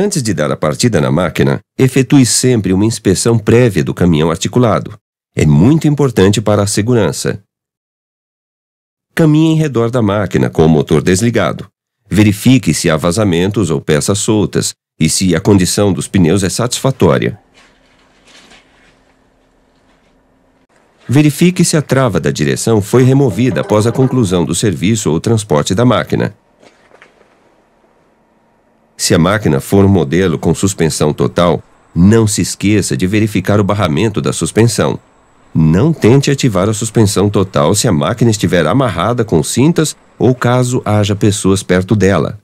Antes de dar a partida na máquina, efetue sempre uma inspeção prévia do caminhão articulado. É muito importante para a segurança. Caminhe em redor da máquina com o motor desligado. Verifique se há vazamentos ou peças soltas e se a condição dos pneus é satisfatória. Verifique se a trava da direção foi removida após a conclusão do serviço ou transporte da máquina. Se a máquina for um modelo com suspensão total, não se esqueça de verificar o barramento da suspensão. Não tente ativar a suspensão total se a máquina estiver amarrada com cintas ou caso haja pessoas perto dela.